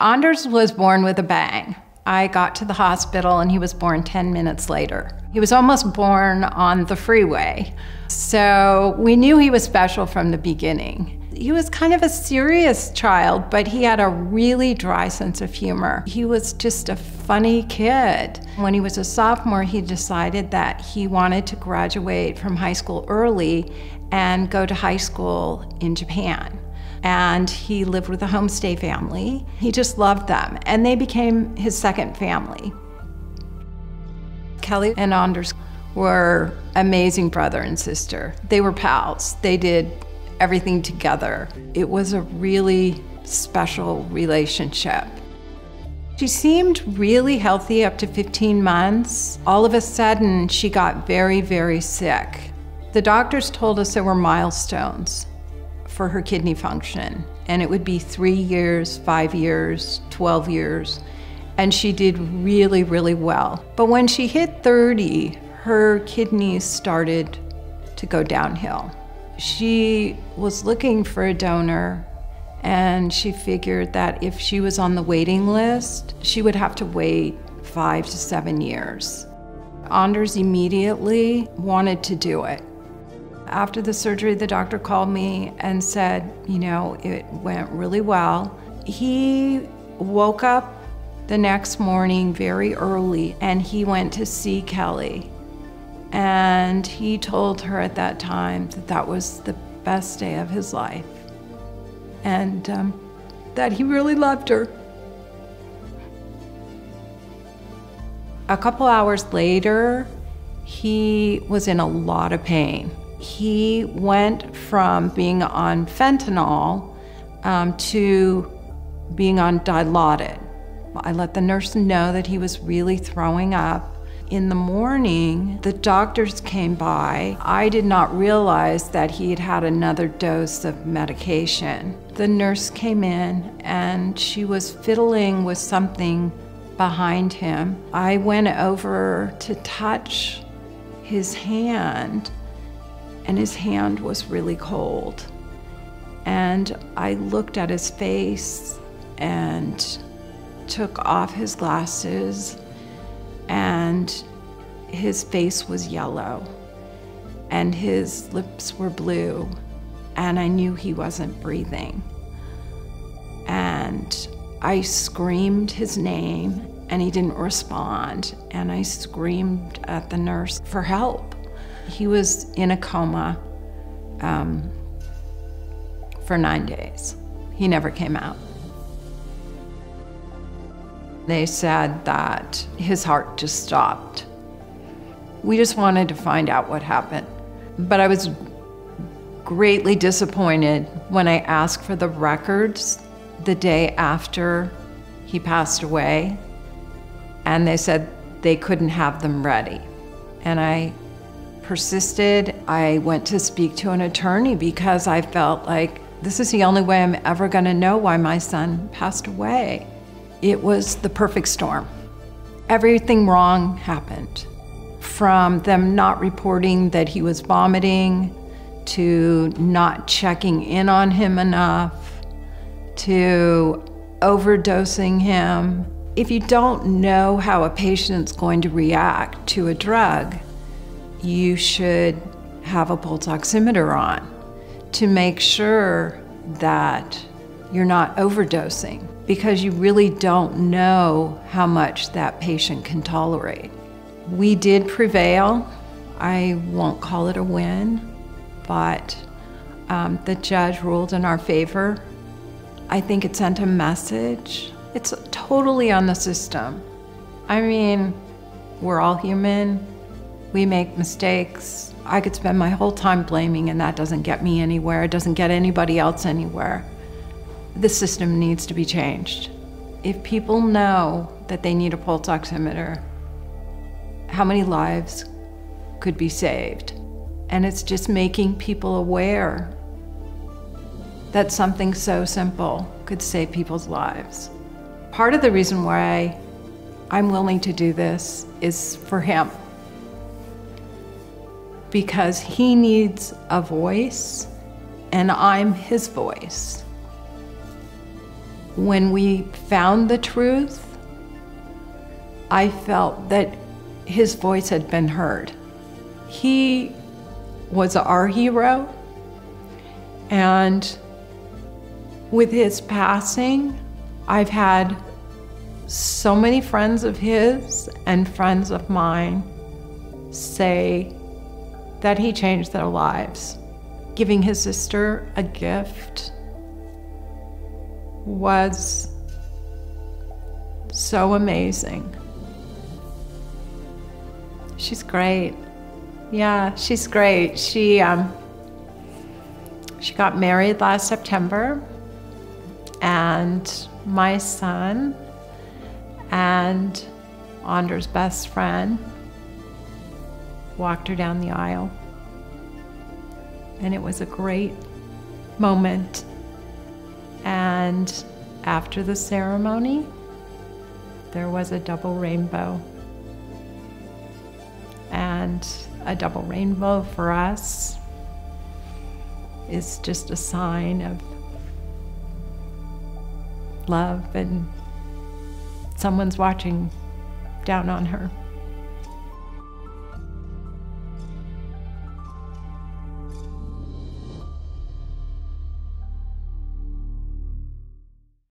Anders was born with a bang. I got to the hospital and he was born 10 minutes later. He was almost born on the freeway. So we knew he was special from the beginning. He was kind of a serious child, but he had a really dry sense of humor. He was just a funny kid. When he was a sophomore, he decided that he wanted to graduate from high school early and go to high school in Japan. And he lived with a homestay family. He just loved them, and they became his second family. Kelly and Anders were amazing brother and sister. They were pals. They did everything together. It was a really special relationship. She seemed really healthy up to 15 months. All of a sudden, she got very, very sick. The doctors told us there were milestones for her kidney function, and it would be three years, five years, 12 years. And she did really, really well. But when she hit 30, her kidneys started to go downhill. She was looking for a donor and she figured that if she was on the waiting list, she would have to wait five to seven years. Anders immediately wanted to do it. After the surgery, the doctor called me and said, you know, it went really well. He woke up the next morning very early and he went to see Kelly and he told her at that time that that was the best day of his life and um, that he really loved her. A couple hours later, he was in a lot of pain. He went from being on fentanyl um, to being on Dilaudid. I let the nurse know that he was really throwing up in the morning, the doctors came by. I did not realize that he had had another dose of medication. The nurse came in and she was fiddling with something behind him. I went over to touch his hand, and his hand was really cold. And I looked at his face and took off his glasses and his face was yellow and his lips were blue and I knew he wasn't breathing. And I screamed his name and he didn't respond and I screamed at the nurse for help. He was in a coma um, for nine days. He never came out. They said that his heart just stopped. We just wanted to find out what happened. But I was greatly disappointed when I asked for the records the day after he passed away, and they said they couldn't have them ready. And I persisted. I went to speak to an attorney because I felt like this is the only way I'm ever going to know why my son passed away. It was the perfect storm. Everything wrong happened. From them not reporting that he was vomiting, to not checking in on him enough, to overdosing him. If you don't know how a patient's going to react to a drug, you should have a pulse oximeter on to make sure that you're not overdosing because you really don't know how much that patient can tolerate. We did prevail. I won't call it a win, but um, the judge ruled in our favor. I think it sent a message. It's totally on the system. I mean, we're all human. We make mistakes. I could spend my whole time blaming, and that doesn't get me anywhere. It doesn't get anybody else anywhere the system needs to be changed. If people know that they need a pulse oximeter, how many lives could be saved? And it's just making people aware that something so simple could save people's lives. Part of the reason why I'm willing to do this is for him. Because he needs a voice, and I'm his voice. when we found the truth, I felt that his voice had been heard. He was our hero, and with his passing, I've had so many friends of his and friends of mine say that he changed their lives. Giving his sister a gift was so amazing. She's great. Yeah, she's great. She um, she got married last September, and my son and Anders' best friend walked her down the aisle. And it was a great moment. And after the ceremony, there was a double rainbow. And a double rainbow for us is just a sign of love and someone's watching down on her.